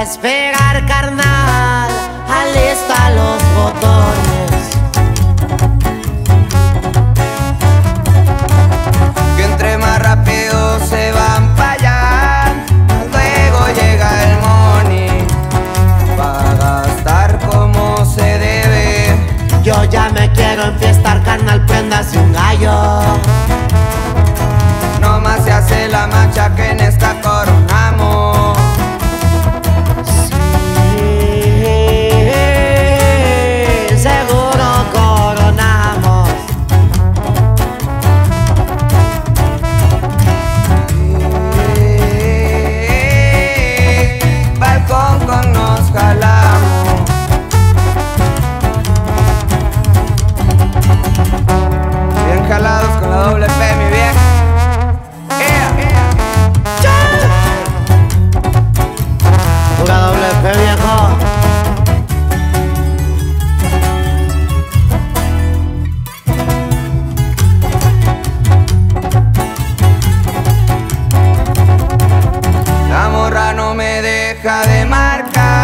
a esperar, carnal. Alista los botones. Que entre más rápido se van para allá. Luego llega el money. Para gastar como se debe. Yo ya me quiero enfiestar, carnal. Prendas un gallo. No más se hace la mancha que en esta cosa. deja de marcar.